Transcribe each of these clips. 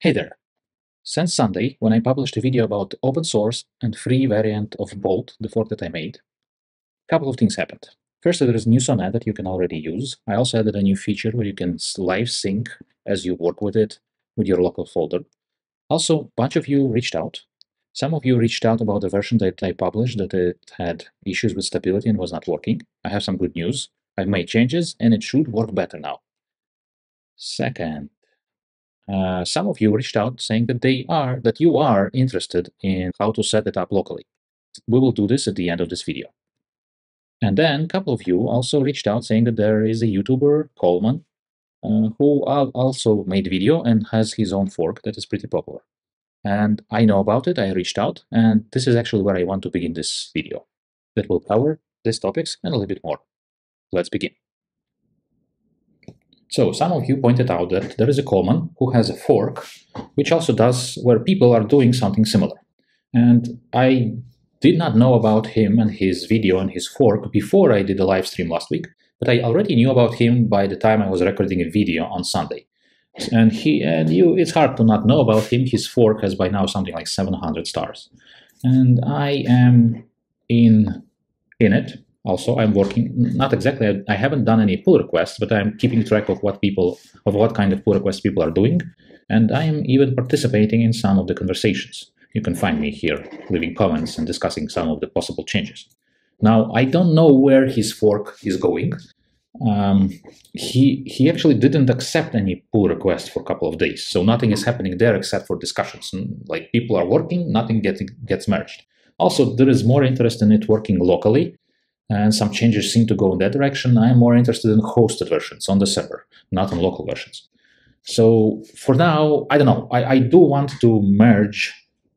Hey there! Since Sunday, when I published a video about open source and free variant of Bolt, the fork that I made, a couple of things happened. First, there is new Sonnet that you can already use. I also added a new feature where you can live sync as you work with it with your local folder. Also, a bunch of you reached out. Some of you reached out about the version that I published that it had issues with stability and was not working. I have some good news. I've made changes and it should work better now. Second, uh, some of you reached out saying that they are that you are interested in how to set it up locally. We will do this at the end of this video. And then a couple of you also reached out saying that there is a YouTuber, Coleman, uh, who also made video and has his own fork that is pretty popular. And I know about it, I reached out, and this is actually where I want to begin this video that will cover these topics and a little bit more. Let's begin. So some of you pointed out that there is a Coleman who has a fork, which also does where people are doing something similar. And I did not know about him and his video and his fork before I did the live stream last week, but I already knew about him by the time I was recording a video on Sunday. And he and you, it's hard to not know about him. His fork has by now something like 700 stars, and I am in in it also i'm working not exactly i haven't done any pull requests but i'm keeping track of what people of what kind of pull requests people are doing. And i am even participating in some of the conversations. You can find me here leaving comments and discussing some of the possible changes. Now i don't know where his fork is going. Um, he he actually didn't accept any pull request for a couple of days. So nothing is happening there except for discussions. Like people are working nothing gets gets merged. Also there is more interest in it working locally and some changes seem to go in that direction. I'm more interested in hosted versions on the server, not on local versions. So for now, I don't know. I, I do want to merge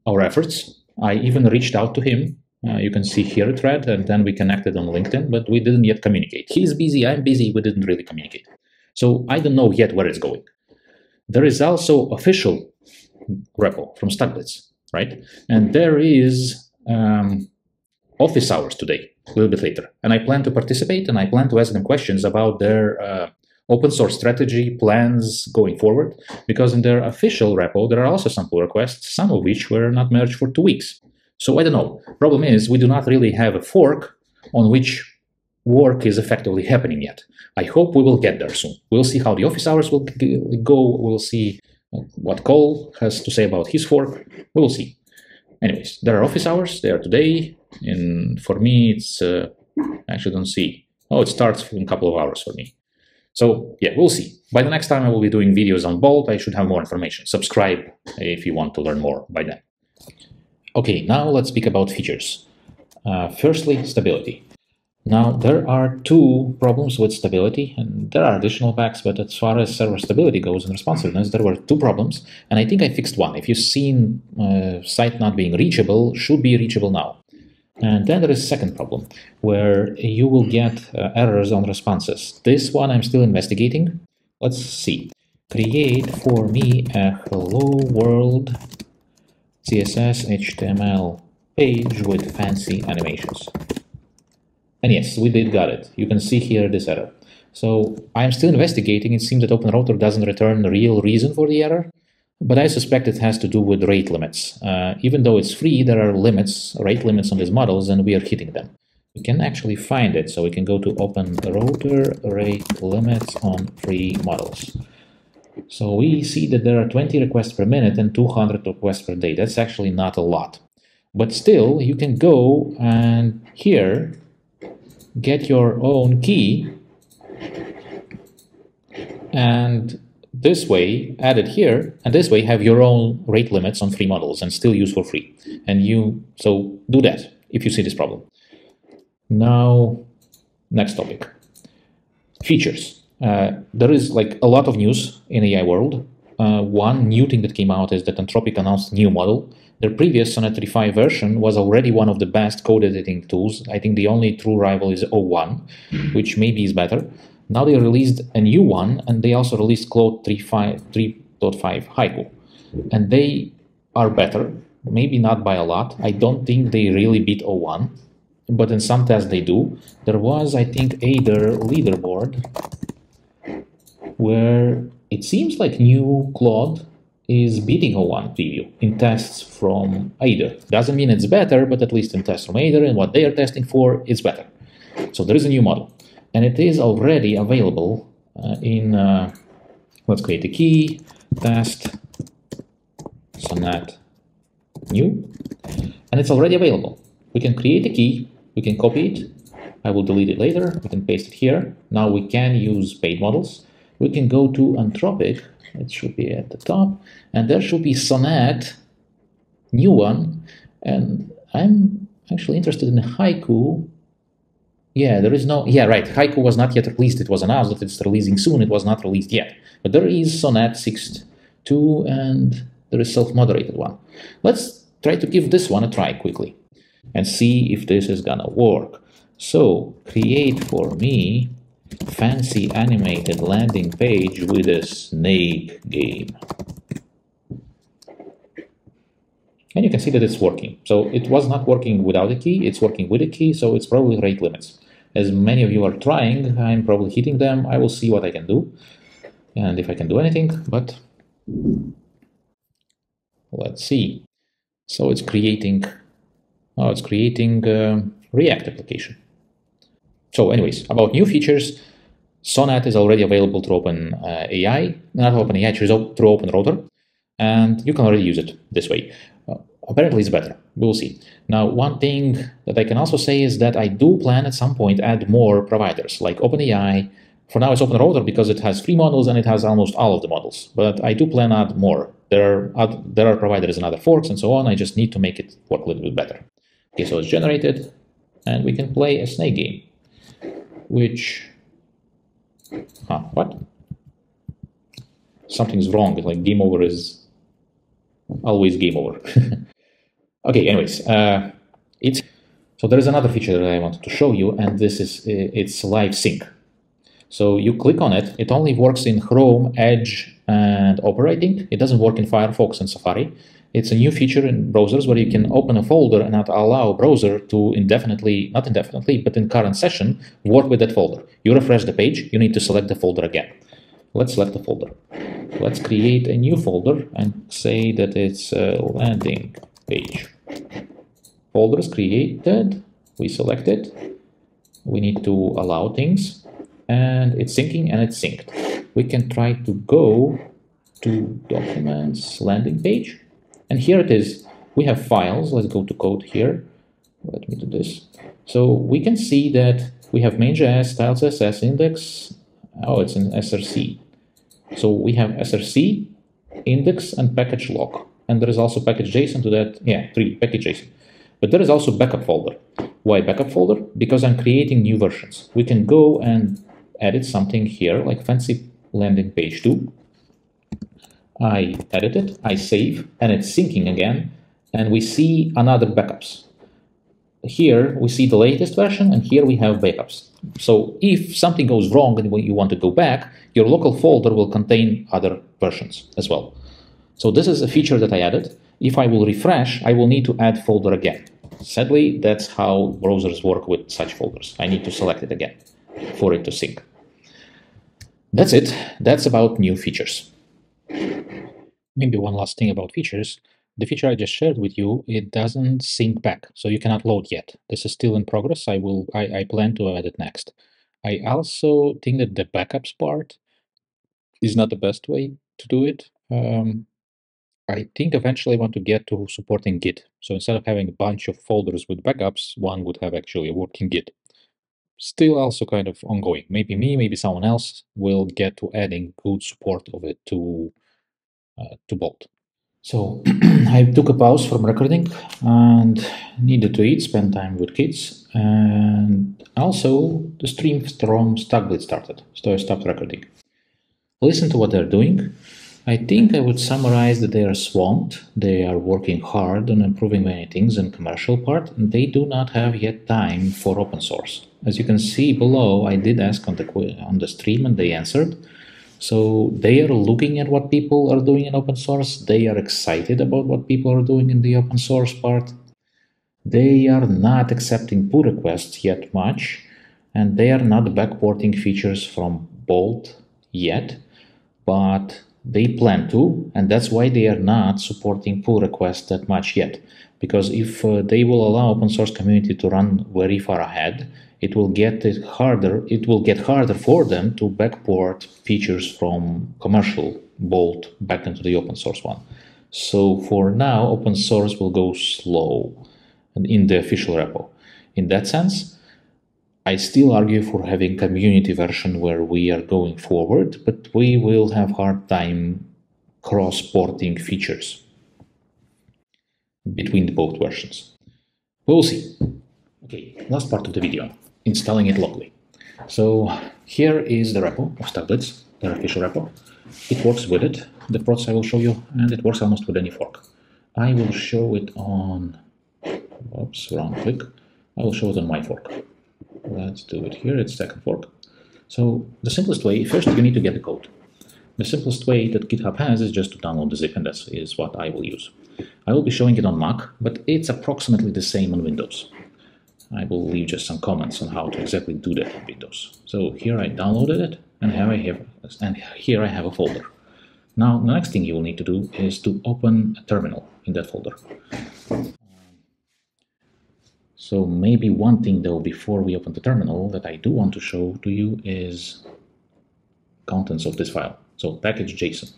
our efforts. I even reached out to him. Uh, you can see here a thread, and then we connected on LinkedIn, but we didn't yet communicate. He's busy, I'm busy, we didn't really communicate. So I don't know yet where it's going. There is also official repo from StackBlitz, right? And there is um, office hours today a little bit later. And I plan to participate and I plan to ask them questions about their uh, open source strategy plans going forward, because in their official repo, there are also some pull requests, some of which were not merged for two weeks. So I don't know. Problem is, we do not really have a fork on which work is effectively happening yet. I hope we will get there soon. We'll see how the office hours will go. We'll see what Cole has to say about his fork. We will see. Anyways, there are office hours. They are today. And for me, it's uh, I actually don't see. Oh, it starts in a couple of hours for me. So yeah, we'll see. By the next time I will be doing videos on Bolt, I should have more information. Subscribe if you want to learn more by then. Okay, now let's speak about features. Uh, firstly, stability. Now, there are two problems with stability, and there are additional bugs, but as far as server stability goes and responsiveness, there were two problems, and I think I fixed one. If you've seen uh, site not being reachable, should be reachable now. And then there is a second problem, where you will get uh, errors on responses. This one I'm still investigating. Let's see. Create for me a hello world CSS HTML page with fancy animations. And yes, we did got it. You can see here this error. So I'm still investigating. It seems that OpenRouter doesn't return the real reason for the error, but I suspect it has to do with rate limits. Uh, even though it's free, there are limits, rate limits on these models, and we are hitting them. We can actually find it, so we can go to OpenRouter rate limits on free models. So we see that there are 20 requests per minute and 200 requests per day. That's actually not a lot. But still, you can go and here get your own key and this way add it here and this way have your own rate limits on free models and still use for free. And you so do that if you see this problem. Now next topic. Features. Uh, there is like a lot of news in AI world. Uh, one new thing that came out is that Anthropic announced new model their previous Sonnet 3.5 version was already one of the best code editing tools. I think the only true rival is O1, mm-hmm. which maybe is better. Now they released a new one, and they also released Claude 3.5 Haiku. And they are better, maybe not by a lot. I don't think they really beat O1, but in some tests they do. There was, I think, Aider leaderboard where it seems like new Claude is beating O1 preview in tests from Aider. Doesn't mean it's better, but at least in tests from Aider and what they are testing for, it's better. So there is a new model, and it is already available uh, in, uh, let's create a key, test, sonnet, new, and it's already available. We can create a key, we can copy it, I will delete it later, we can paste it here. Now we can use paid models. We can go to Anthropic, it should be at the top, and there should be Sonnet, new one, and I'm actually interested in Haiku. Yeah, there is no, yeah, right, Haiku was not yet released, it was announced that it's releasing soon, it was not released yet. But there is Sonnet 6.2 and there is self-moderated one. Let's try to give this one a try quickly and see if this is gonna work. So create for me fancy animated landing page with a snake game. And you can see that it's working. So it was not working without a key, it's working with a key, so it's probably rate limits. As many of you are trying, I'm probably hitting them. I will see what I can do and if I can do anything, but let's see. So it's creating, oh, it's creating a React application. So anyways, about new features, Sonnet is already available through OpenAI, uh, not OpenAI, through OpenRouter, and you can already use it this way. Uh, apparently it's better, we'll see. Now, one thing that I can also say is that I do plan at some point add more providers, like OpenAI, for now, it's OpenRouter because it has free models and it has almost all of the models. But I do plan add more. There are there are providers and other forks and so on. I just need to make it work a little bit better. Okay, so it's generated, and we can play a snake game, which, huh, what? Something's wrong. Like game over is always game over. okay, anyways, uh, it's so there is another feature that I wanted to show you, and this is it's live sync. So you click on it, it only works in Chrome, Edge, and Operating. It doesn't work in Firefox and Safari. It's a new feature in browsers where you can open a folder and not allow browser to indefinitely, not indefinitely, but in current session, work with that folder. You refresh the page, you need to select the folder again. Let's select the folder. Let's create a new folder and say that it's a landing page. Folder is created, we select it. We need to allow things and it's syncing and it's synced. We can try to go to documents landing page and here it is. We have files. Let's go to code here. Let me do this. So we can see that we have main.js, style CSS, index. Oh, it's an SRC. So we have SRC, index, and package lock. And there is also package JSON to that. Yeah, three package JSON. But there is also backup folder. Why backup folder? Because I'm creating new versions. We can go and edit something here, like fancy landing page 2. I edit it, I save, and it's syncing again, and we see another backups. Here we see the latest version, and here we have backups. So if something goes wrong and you want to go back, your local folder will contain other versions as well. So this is a feature that I added. If I will refresh, I will need to add folder again. Sadly, that's how browsers work with such folders. I need to select it again for it to sync. That's it. That's about new features. Maybe one last thing about features. The feature I just shared with you, it doesn't sync back, so you cannot load yet. This is still in progress. I will. I, I plan to add it next. I also think that the backups part is not the best way to do it. Um, I think eventually I want to get to supporting Git. So instead of having a bunch of folders with backups, one would have actually a working Git still also kind of ongoing. Maybe me, maybe someone else will get to adding good support of it to Uh, to Bolt. So I took a pause from recording and needed to eat, spend time with kids, and also the stream from StackBlitz started, so I stopped recording. Listen to what they're doing. I think I would summarize that they are swamped. They are working hard on improving many things in commercial part, and they do not have yet time for open source. As you can see below, I did ask on the on the stream, and they answered. So they are looking at what people are doing in open source. They are excited about what people are doing in the open source part. They are not accepting pull requests yet much, and they are not backporting features from Bolt yet, but they plan to, and that's why they are not supporting pull requests that much yet. Because if uh, they will allow open source community to run very far ahead, it will get it harder. It will get harder for them to backport features from commercial Bolt back into the open source one. So for now, open source will go slow in the official repo. In that sense, I still argue for having community version where we are going forward, but we will have hard time cross-porting features between the both versions. We'll see. Okay, last part of the video, installing it locally. So here is the repo of StackBlitz, their official repo. It works with it, the process I will show you, and it works almost with any fork. I will show it on, oops, wrong click. I will show it on my fork. Let's do it here, it's second fork. So the simplest way, first you need to get the code. The simplest way that GitHub has is just to download the zip, and that is what I will use. I will be showing it on Mac, but it's approximately the same on Windows. I will leave just some comments on how to exactly do that in Windows. So here I downloaded it, and here I have, and here I have a folder. Now, the next thing you will need to do is to open a terminal in that folder. So maybe one thing though, before we open the terminal that I do want to show to you is contents of this file. So package.json.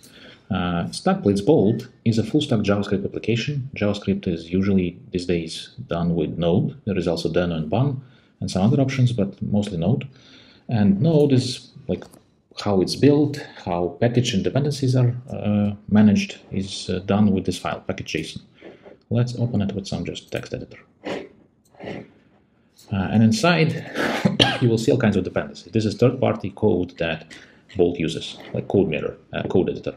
Uh, StackBlitz Bolt is a full-stack JavaScript application. JavaScript is usually these days done with Node. There is also Deno and Bun and some other options, but mostly Node. And Node is like how it's built, how package and dependencies are uh, managed is uh, done with this file, package.json. Let's open it with some just text editor. Uh, and inside, you will see all kinds of dependencies. This is third-party code that Bolt uses, like CodeMirror, uh, code editor.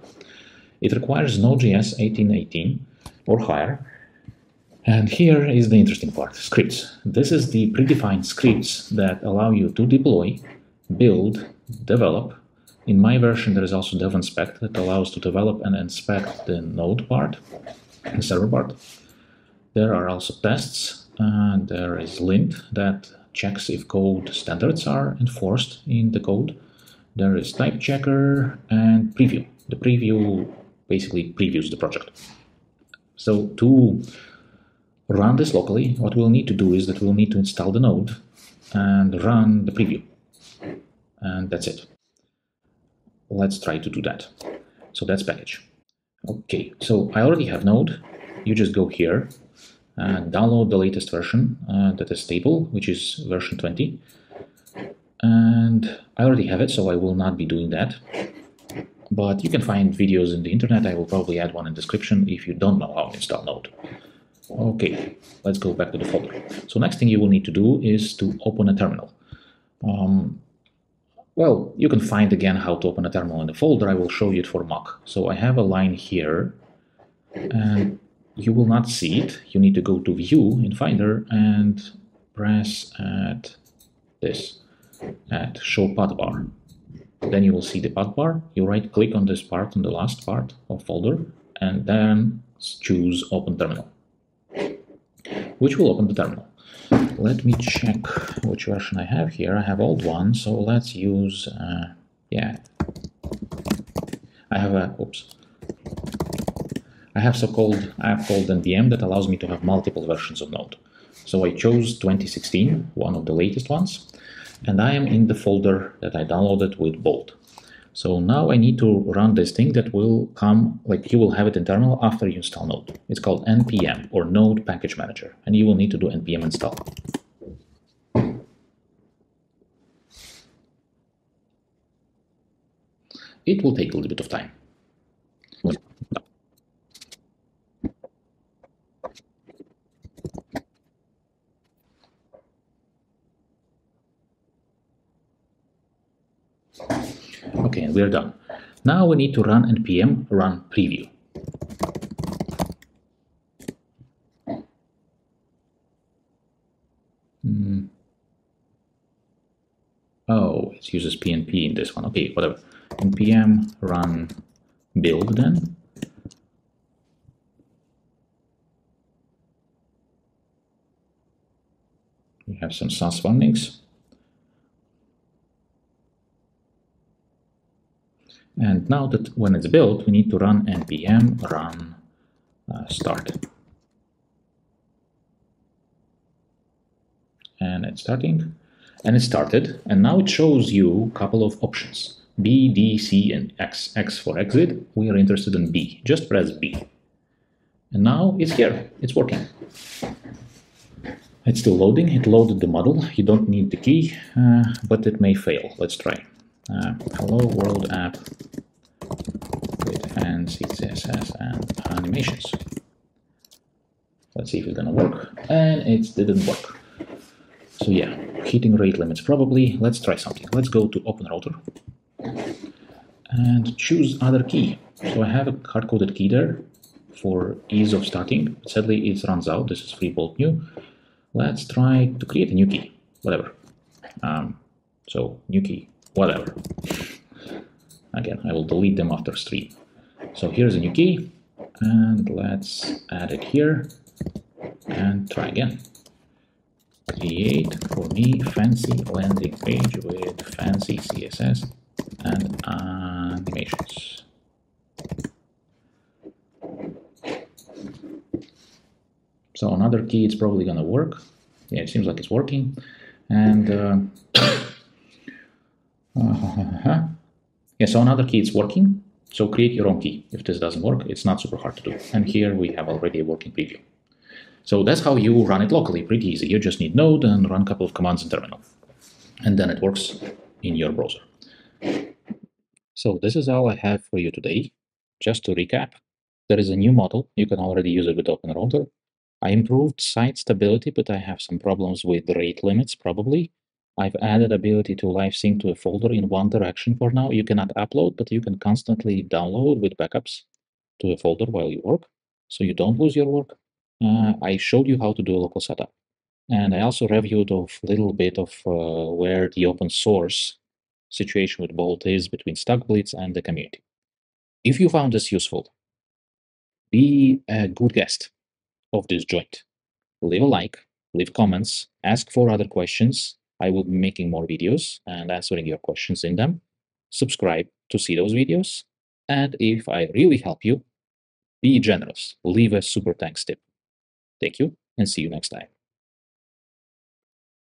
It requires Node.js 1818 or higher. And here is the interesting part, scripts. This is the predefined scripts that allow you to deploy, build, develop. In my version, there is also dev inspect that allows to develop and inspect the node part, the server part. There are also tests and there is lint that checks if code standards are enforced in the code. There is type checker and preview. The preview basically previews the project. So to run this locally, what we'll need to do is that we'll need to install the node and run the preview. And that's it. Let's try to do that. So that's package. Okay, so I already have node. You just go here and download the latest version uh, that is stable, which is version 20. And I already have it, so I will not be doing that. But you can find videos in the internet. I will probably add one in description if you don't know how to install Node. Okay, let's go back to the folder. So next thing you will need to do is to open a terminal. Um, well, you can find again how to open a terminal in the folder. I will show you it for Mac. So I have a line here, and you will not see it. You need to go to View in Finder and press at this, at Show Path Bar. Then you will see the path bar. You right click on this part, on the last part of folder, and then choose Open Terminal, which will open the terminal. Let me check which version I have here. I have old one, so let's use, uh, yeah, I have a, oops, I have so-called app called NVM that allows me to have multiple versions of Node. So I chose 2016, one of the latest ones, and I am in the folder that I downloaded with Bolt. So now I need to run this thing that will come, like you will have it in terminal after you install Node. It's called npm or Node Package Manager, and you will need to do npm install. It will take a little bit of time. Okay, we're done. Now we need to run npm run preview. Mm. Oh, it uses PNP in this one. Okay, whatever. npm run build then. We have some Sass warnings. And now that when it's built, we need to run npm run uh, start. And it's starting. And it started. And now it shows you a couple of options. B, D, C, and X. X for exit. We are interested in B. Just press B. And now it's here. It's working. It's still loading. It loaded the model. You don't need the key, uh, but it may fail. Let's try. Uh, hello world app with fancy CSS and animations. Let's see if it's gonna work. And it didn't work. So yeah, hitting rate limits probably. Let's try something. Let's go to OpenRouter and choose other key. So I have a hard-coded key there for ease of starting. Sadly, it runs out. This is free bolt new. Let's try to create a new key, whatever. Um, so new key, whatever. Again, I will delete them after stream. So here's a new key, and let's add it here and try again. Create for me fancy landing page with fancy CSS and animations. So another key, it's probably going to work. Yeah, it seems like it's working. And uh, Uh-huh. yeah, so another key, it's working. So create your own key. If this doesn't work, it's not super hard to do. And here we have already a working preview. So that's how you run it locally, pretty easy. You just need node and run a couple of commands in terminal. And then it works in your browser. So this is all I have for you today. Just to recap, there is a new model. You can already use it with OpenRouter. I improved site stability, but I have some problems with rate limits probably. I've added ability to live sync to a folder in one direction for now. You cannot upload, but you can constantly download with backups to a folder while you work, so you don't lose your work. Uh, I showed you how to do a local setup. And I also reviewed a little bit of uh, where the open source situation with Bolt is between StackBlitz and the community. If you found this useful, be a good guest of this joint. Leave a like, leave comments, ask for other questions. I will be making more videos and answering your questions in them. Subscribe to see those videos. And if I really help you, be generous. Leave a super thanks tip. Thank you and see you next time.